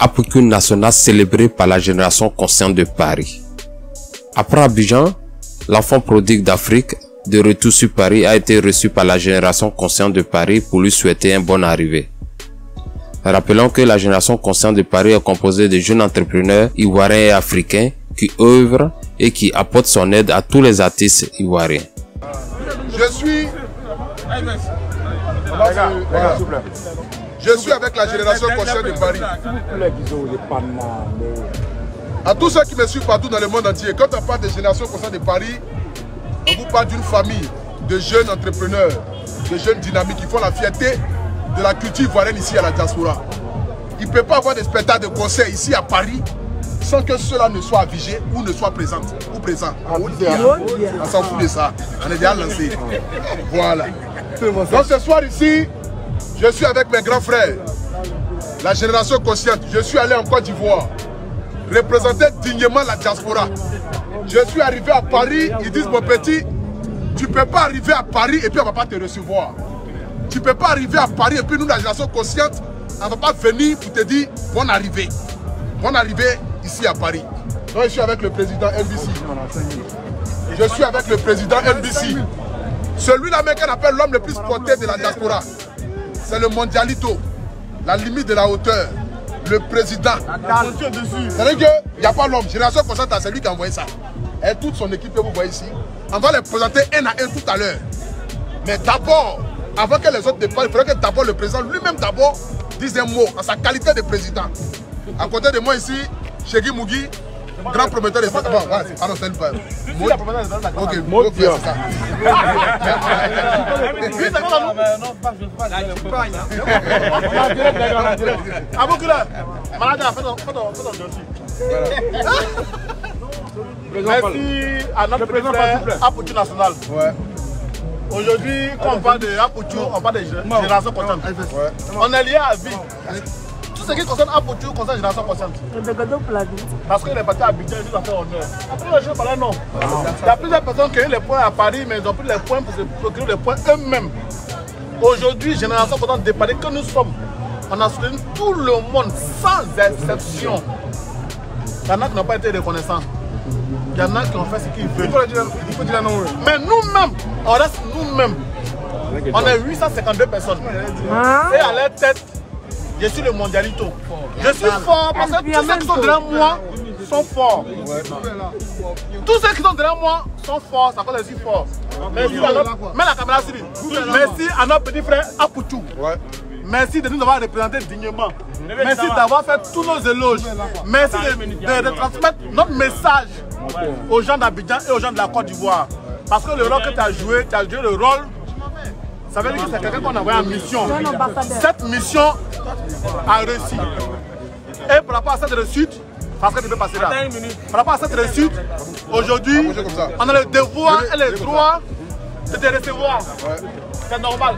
Apoukoun national célébré par la génération consciente de Paris. Après Abidjan, l'enfant prodigue d'Afrique, de retour sur Paris, a été reçu par la génération consciente de Paris pour lui souhaiter un bon arrivée. Rappelons que la génération consciente de Paris est composée de jeunes entrepreneurs ivoiriens et africains qui œuvrent et qui apportent son aide à tous les artistes ivoiriens. Je suis... Je suis avec la génération consciente de Paris. À tous ceux qui me suivent partout dans le monde entier, quand on parle de génération consciente de Paris, on vous parle d'une famille de jeunes entrepreneurs, de jeunes dynamiques qui font la fierté de la culture ivoirienne ici à la diaspora. Il ne peut pas avoir des spectacles de concert ici à Paris sans que cela ne soit avigé ou ne soit présent. Ou présent. On s'en fout de ça. On est déjà lancé. Voilà. Donc ce soir ici, je suis avec mes grands frères, la génération consciente. Je suis allé en Côte d'Ivoire, représenter dignement la diaspora. Je suis arrivé à Paris, ils disent mon petit, tu ne peux pas arriver à Paris et puis on ne va pas te recevoir. Tu ne peux pas arriver à Paris et puis nous, la génération consciente, on ne va pas venir pour te dire bonne arrivée. Bonne arrivée ici à Paris. Donc je suis avec le président NBC. Je suis avec le président NBC. Celui-là même qu'on appelle l'homme le plus porté de la diaspora. C'est le mondialito. La limite de la hauteur. Le président. C'est-à-dire qu'il n'y a pas l'homme. Génération consciente, c'est lui qui a envoyé ça. Et toute son équipe que vous voyez ici. On va les présenter un à un tout à l'heure. Mais d'abord, avant que les autres départent, il faudrait que d'abord le président lui-même d'abord dise un mot en sa qualité de président. À côté de moi ici, Chegui Mugi, grand prometteur de Bon, voilà, pardon, c'est pas. Ok, ok, c'est ça. Merci à notre président Apoutou National. Ouais. Aujourd'hui, quand on parle de Apoutou, on parle de génération consciente. On est lié à vie. Ce qui concerne Apoutou concerne génération consciente. Parce qu'il est parti à Abidjan, il a fait honneur. Après, gens parlaient non. Il y a plusieurs personnes qui ont eu les points à Paris, mais ils ont pris les points pour se procurer les points eux-mêmes. Aujourd'hui, génération consciente Paris que nous sommes, on a soutenu tout le monde sans exception. Il y en a qui n'ont pas été reconnaissants. Il y en a qui ont fait ce qu'ils veulent. Il faut dire non. Mais nous-mêmes, on reste nous-mêmes. On est 852 personnes. Et à leur tête, je suis le mondialito. Je suis fort parce que tous ceux qui sont derrière moi sont forts. Tous ceux qui sont derrière moi sont forts, ça cause que je suis fort. Merci à notre, mets la caméra Siri. Merci à notre petit frère Apoutou. Merci de nous avoir représentés dignement. Merci d'avoir fait tous nos éloges. Merci de, de- de transmettre notre message aux gens d'Abidjan et aux gens de la Côte d'Ivoire. Parce que le rôle que tu as joué, tu as joué le rôle. Ça veut dire que c'est quelqu'un qu'on a envoyé en mission. Cette mission a réussi. Et par rapport à cette réussite, parce que tu peux passer là. Par rapport à cette réussite, aujourd'hui, on a le devoir et le droit de te recevoir. C'est normal.